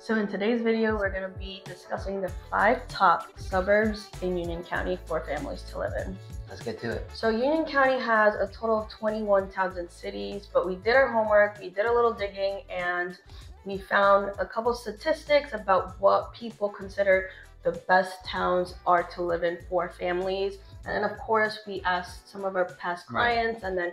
So in today's video, we're going to be discussing the five top suburbs in Union County for families to live in. Let's get to it. So Union County has a total of 21 towns and cities, but we did our homework, we did a little digging, and we found a couple statistics about what people consider the best towns are to live in for families. And then of course, we asked some of our past clients right. and then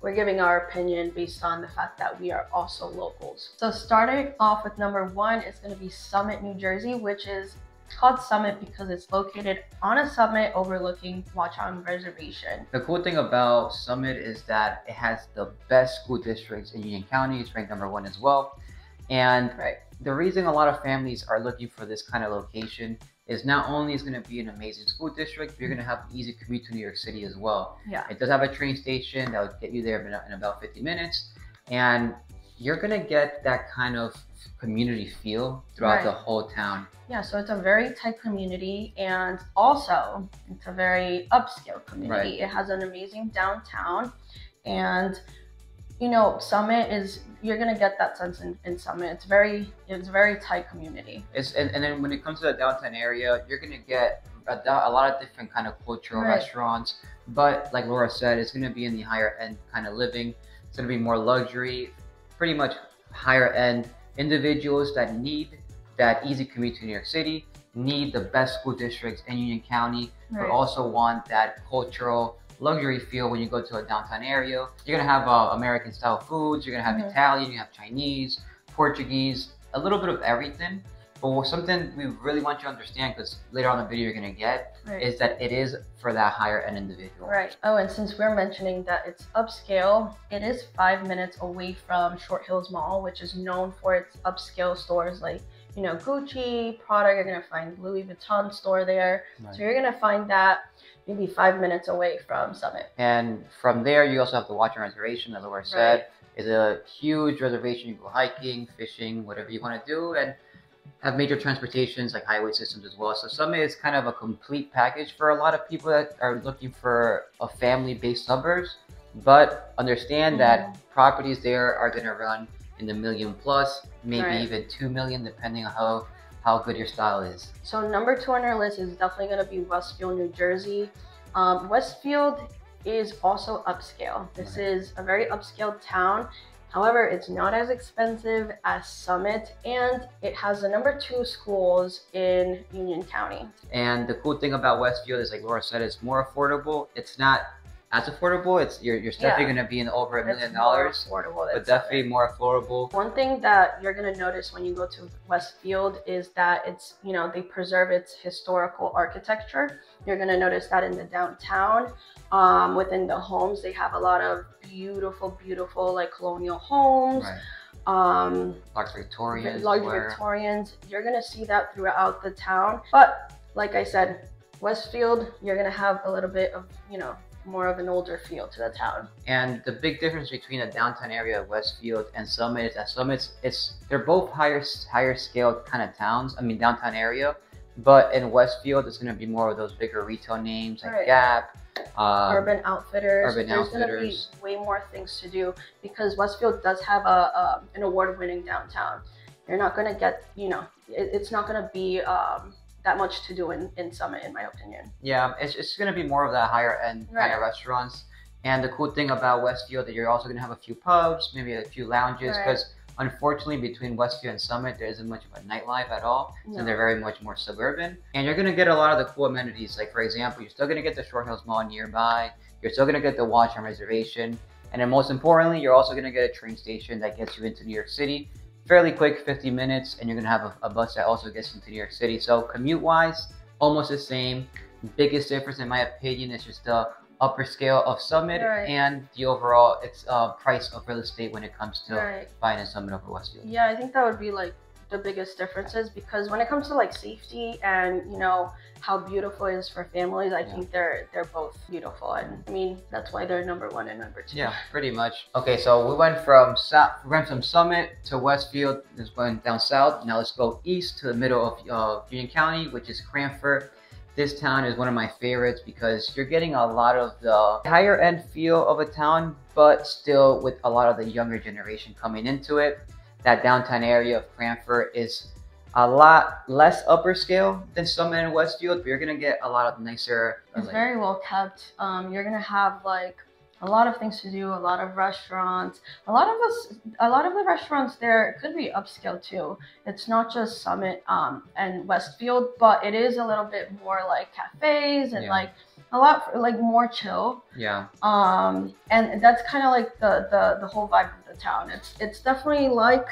we're giving our opinion based on the fact that we are also locals. So starting off with number one is going to be Summit, New Jersey, which is called Summit because it's located on a summit overlooking Watchung Reservation. The cool thing about Summit is that it has the best school districts in Union County. It's ranked number one as well. And right. the reason a lot of families are looking for this kind of location is not only is going to be an amazing school district, but you're going to have an easy commute to New York City as well. Yeah. It does have a train station that will get you there in, in about 50 minutes. And you're going to get that kind of community feel throughout right. the whole town. Yeah, so it's a very tight community and also it's a very upscale community. Right. It has an amazing downtown and you know, Summit is you're gonna get that sense in, in Summit. It's very it's a very tight community. It's and, and then when it comes to the downtown area, you're gonna get a, a lot of different kind of cultural right. restaurants. But like Laura said, it's gonna be in the higher end kind of living. It's gonna be more luxury, pretty much higher end individuals that need that easy commute to New York City, need the best school districts in Union County, right. but also want that cultural luxury feel when you go to a downtown area. You're gonna have uh, American style foods, you're gonna have mm-hmm. Italian, you have Chinese, Portuguese, a little bit of everything. But something we really want you to understand, because later on the video you're gonna get, right. is that it is for that higher end individual. Right. Oh, and since we're mentioning that it's upscale, it is five minutes away from Short Hills Mall, which is known for its upscale stores like you know Gucci, Prada. You're gonna find Louis Vuitton store there, right. so you're gonna find that maybe five minutes away from Summit. And from there, you also have the Watchung Reservation, as Laura said. Right. It's a huge reservation. You go hiking, fishing, whatever you want to do, and have major transportations like highway systems as well. So Summit is kind of a complete package for a lot of people that are looking for a family-based suburbs. But understand mm-hmm. that properties there are going to run in the million plus, maybe right. even two million, depending on how how good your style is. So number two on our list is definitely going to be Westfield, New Jersey. Um, Westfield is also upscale. This right. is a very upscale town. However, it's not as expensive as Summit and it has the number two schools in Union County. And the cool thing about Westfield is like Laura said, it's more affordable. It's not as affordable. It's you're, you're definitely yeah. going to be in over a million dollars, affordable, but definitely more affordable. One thing that you're going to notice when you go to Westfield is that it's you know they preserve its historical architecture. You're going to notice that in the downtown, um, within the homes, they have a lot of beautiful, beautiful like colonial homes. Right. Um, large Victorians. Large Victorians. You're going to see that throughout the town, but like I said, Westfield, you're gonna have a little bit of, you know, more of an older feel to the town. And the big difference between the downtown area of Westfield and Summit is that Summit's it's they're both higher higher scale kind of towns. I mean downtown area, but in Westfield it's going to be more of those bigger retail names like right. Gap. Um, Urban Outfitters. Urban There's going to be way more things to do because Westfield does have a, a an award-winning downtown. You're not going to get, you know, it, it's not going to be um, that much to do in, in Summit, in my opinion. Yeah, it's, it's going to be more of the higher end right. kind of restaurants. And the cool thing about Westfield that you're also going to have a few pubs, maybe a few lounges, because right. unfortunately between Westfield and Summit, there isn't much of a nightlife at all. No. So they're very much more suburban. And you're going to get a lot of the cool amenities. Like for example, you're still going to get the Short Hills Mall nearby. You're still going to get the watch Watchung Reservation. And then most importantly, you're also going to get a train station that gets you into New York City fairly quick, 50 minutes, and you're gonna have a, a bus that also gets into New York City. So commute-wise, almost the same. Biggest difference, in my opinion, is just the upper scale of Summit right. and the overall it's uh, price of real estate when it comes to right. buying a Summit over Westfield. Yeah, I think that would be like the biggest differences because when it comes to like safety and you know how beautiful it is for families i yeah. think they're they're both beautiful. And i mean that's why they're number one and number two. Yeah pretty much. Okay so we went from south we went from summit to westfield this went down south. Now let's go east to the middle of uh, union county which is cranford. This town is one of my favorites because you're getting a lot of the higher end feel of a town but still with a lot of the younger generation coming into it that downtown area of Cranford is a lot less upper scale than Summit and Westfield, but you're gonna get a lot of nicer. It's like, very well kept. Um, you're gonna have like a lot of things to do, a lot of restaurants. A lot of us, a lot of the restaurants there could be upscale too. It's not just Summit um, and Westfield, but it is a little bit more like cafes and yeah. like a lot like more chill. Yeah. Um, and that's kind of like the the the whole vibe of the town. It's it's definitely like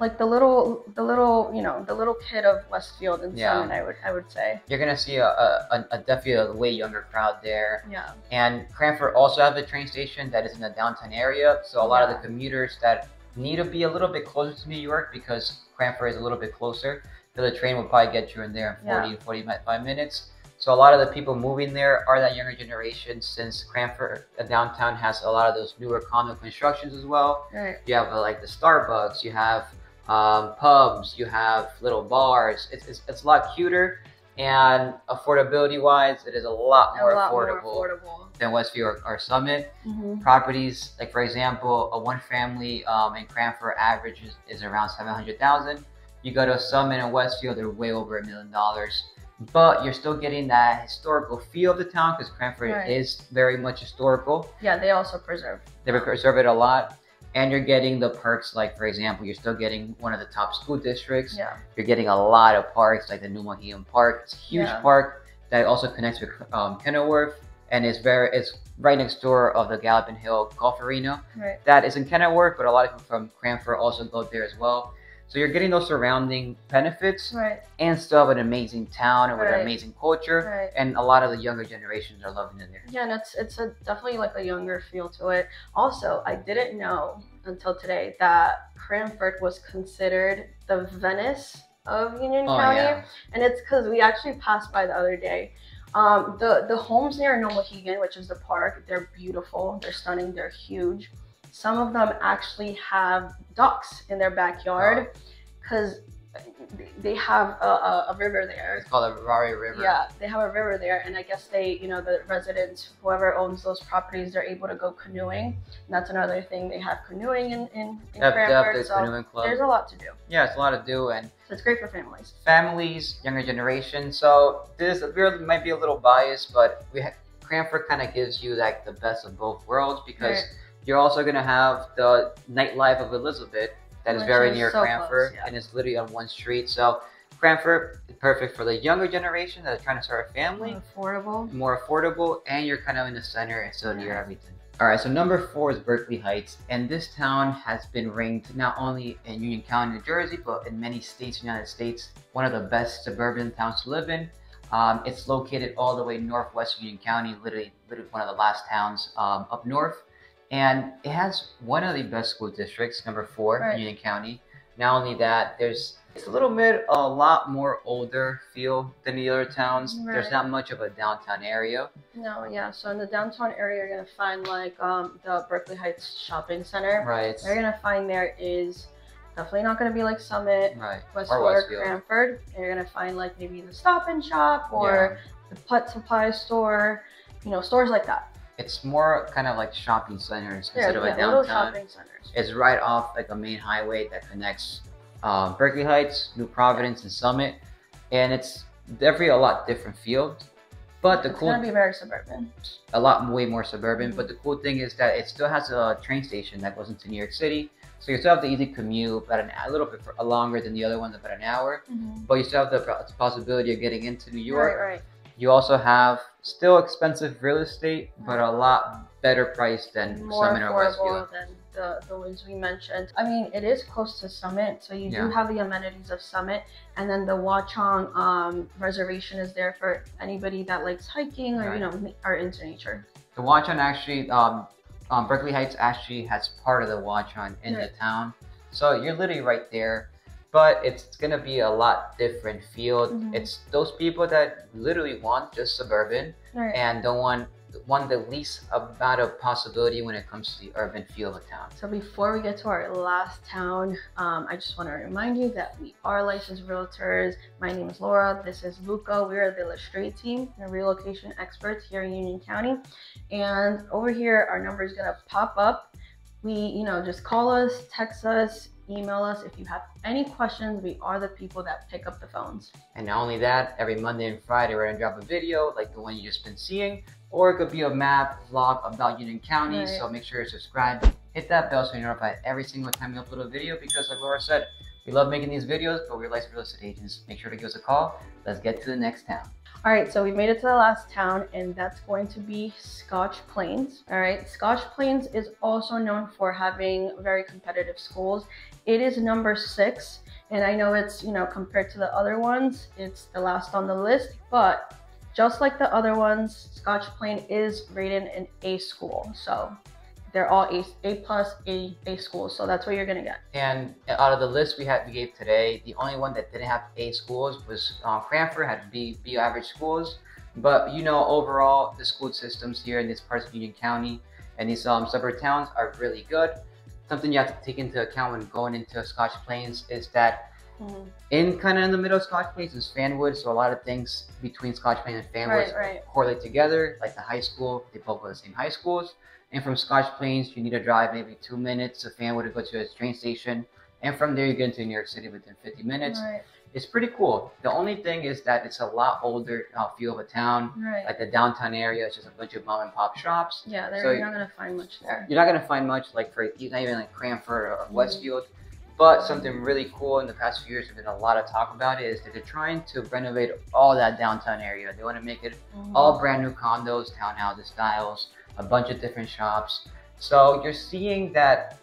like the little the little you know the little kid of Westfield and yeah. Summit, I would I would say. You're gonna see a, a, a definitely a way younger crowd there. Yeah. And Cranford also has a train station that is in the downtown area, so a lot yeah. of the commuters that need to be a little bit closer to New York because Cranford is a little bit closer. So the train will probably get you in there in 40 yeah. 45 minutes. So a lot of the people moving there are that younger generation since Cranford the downtown has a lot of those newer condo constructions as well. Right. You have uh, like the Starbucks, you have um, pubs, you have little bars. It's, it's, it's, a lot cuter and affordability wise, it is a lot more, a lot affordable, more affordable, than Westfield or, or Summit. Mm-hmm. Properties, like for example, a one family um, in Cranford average is, is around 700,000. You go to Summit and Westfield, they're way over a million dollars. But you're still getting that historical feel of the town because Cranford right. is very much historical. Yeah, they also preserve. They preserve it a lot and you're getting the perks like for example you're still getting one of the top school districts yeah you're getting a lot of parks like the Nomahegan park it's a huge yeah. park that also connects with um, kenilworth and it's very it's right next door of the galloping hill golf arena right. that is in kenilworth but a lot of people from cranford also go there as well so you're getting those surrounding benefits right. and still have an amazing town and with right. an amazing culture. Right. And a lot of the younger generations are loving it there. Yeah, and it's it's a definitely like a younger feel to it. Also, I didn't know until today that Cranford was considered the Venice of Union oh, County. Yeah. And it's because we actually passed by the other day. Um, the the homes near Nomahegan, which is the park, they're beautiful, they're stunning, they're huge. Some of them actually have ducks in their backyard because they have a, a, river there. It's called the Rahway River. Yeah, they have a river there, and I guess they, you know, the residents, whoever owns those properties, they're able to go canoeing. And that's another thing. They have canoeing in in, in yep, Cranford, yep, so canoeing club. there's a lot to do. Yeah, it's a lot to do, and so it's great for families. Families, younger generation. So this we might be a little biased, but we ha- Cranford kind of gives you like the best of both worlds because. Right you're also going to have the nightlife of Elizabeth that is very is near so Cranford yeah. and it's literally on one street. So Cranford is perfect for the younger generation that are trying to start a family. More affordable. More affordable, and you're kind of in the center and so near everything. All right, so number four is Berkeley Heights, and this town has been ranked not only in Union County, New Jersey, but in many states, in the United States, one of the best suburban towns to live in. Um, it's located all the way northwest Union County, literally, literally one of the last towns um, up north and it has one of the best school districts, number four, right. Union County. Not only that, there's it's a little bit a lot more older feel than the other towns. Right. There's not much of a downtown area. No, yeah. So in the downtown area, you're gonna find like um, the Berkeley Heights Shopping Center. Right. You're gonna find there is definitely not gonna be like Summit, right. Westfield, or Westfield. Cranford. You're gonna find like maybe the Stop and Shop or yeah. the Put Supply Store. You know, stores like that it's more kind of like shopping centers yeah, instead of yeah, a downtown. shopping centers. It's right off like a main highway that connects um, Berkeley Heights, New Providence, and Summit, and it's definitely a lot different feel. But the it's cool gonna be very suburban. A lot way more suburban. Mm-hmm. But the cool thing is that it still has a train station that goes into New York City. So you still have the easy commute, but an, a little bit for, longer than the other ones, about an hour. Mm-hmm. But you still have the possibility of getting into New York. Right, right. You also have still expensive real estate, but a lot better price than more Summit or Westfield. than the, the ones we mentioned. I mean, it is close to Summit, so you yeah. do have the amenities of Summit, and then the Watchung um, reservation is there for anybody that likes hiking or right. you know are into nature. The Watchung actually, um, um, Berkeley Heights actually has part of the Watchung in right. the town, so you're literally right there but it's gonna be a lot different field. Mm-hmm. It's those people that literally want just suburban right. and don't want want the least amount of possibility when it comes to the urban feel of a town. So before we get to our last town, um, I just want to remind you that we are licensed realtors. My name is Laura. This is Luca. We are the Lestrade team, the relocation experts here in Union County. And over here, our number is gonna pop up. We, you know, just call us, text us, email us if you have any questions. We are the people that pick up the phones. And not only that, every Monday and Friday, we're gonna drop a video like the one you just been seeing, or it could be a map vlog about Union County. Right. So make sure you subscribe, hit that bell so you're notified every single time we upload a video because like Laura said, we love making these videos, but we're licensed real estate agents. Make sure to give us a call. Let's get to the next town. All right, so we made it to the last town and that's going to be Scotch Plains. All right, Scotch Plains is also known for having very competitive schools. It is number six and I know it's, you know, compared to the other ones, it's the last on the list, but just like the other ones, Scotch Plain is rated an A school. So they're all A, A plus, A, A schools. So that's what you're gonna get. And out of the list we had we gave today, the only one that didn't have A schools was um, Cranford had B, B average schools. But you know, overall, the school systems here in these parts of Union County and these um, suburb towns are really good. Something you have to take into account when going into Scotch Plains is that Mm-hmm. In kind of in the middle of Scotch Plains is Fanwood, so a lot of things between Scotch Plains and Fanwood right, right. correlate together, like the high school. They both go to the same high schools. And from Scotch Plains, you need to drive maybe two minutes to Fanwood to go to a train station. And from there, you get into New York City within 50 minutes. Right. It's pretty cool. The only thing is that it's a lot older uh, feel of a town. Right. Like the downtown area, it's just a bunch of mom and pop shops. Yeah, so you're not gonna find much there. You're not gonna find much like for not even like Cranford or mm-hmm. Westfield. But something really cool in the past few years, there's been a lot of talk about it, is that they're trying to renovate all that downtown area. They want to make it mm-hmm. all brand new condos, townhouses styles, a bunch of different shops. So you're seeing that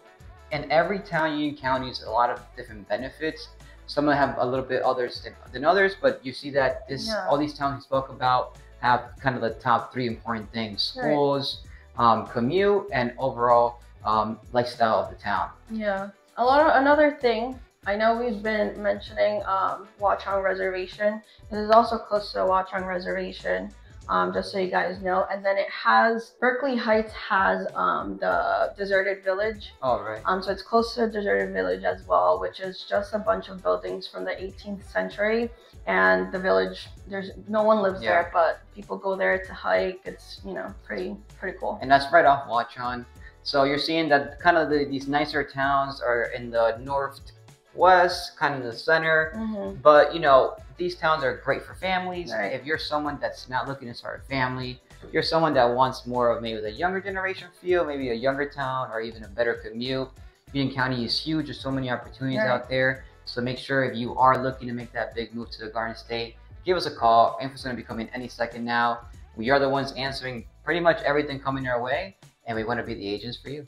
in every town, Union County, a lot of different benefits. Some of them have a little bit others than, than others, but you see that this yeah. all these towns we spoke about have kind of the top three important things: schools, right. um, commute, and overall um, lifestyle of the town. Yeah. A lot of another thing, I know we've been mentioning um, Reservation. This is also close to the Watchung Reservation, um, just so you guys know. And then it has Berkeley Heights has um, the deserted village. Oh right. Um, so it's close to the deserted village as well, which is just a bunch of buildings from the 18th century. And the village, there's no one lives yeah. there, but people go there to hike. It's you know pretty pretty cool. And that's right off Watchung. So you're seeing that kind of the, these nicer towns are in the northwest, kind of the center. Mm-hmm. But you know, these towns are great for families. Right. If you're someone that's not looking to start a family, you're someone that wants more of maybe the younger generation feel, maybe a younger town or even a better commute. Union County is huge. There's so many opportunities right. out there. So make sure if you are looking to make that big move to the Garden State, give us a call. Info's going to be coming any second now. We are the ones answering pretty much everything coming your way and we want to be the agents for you.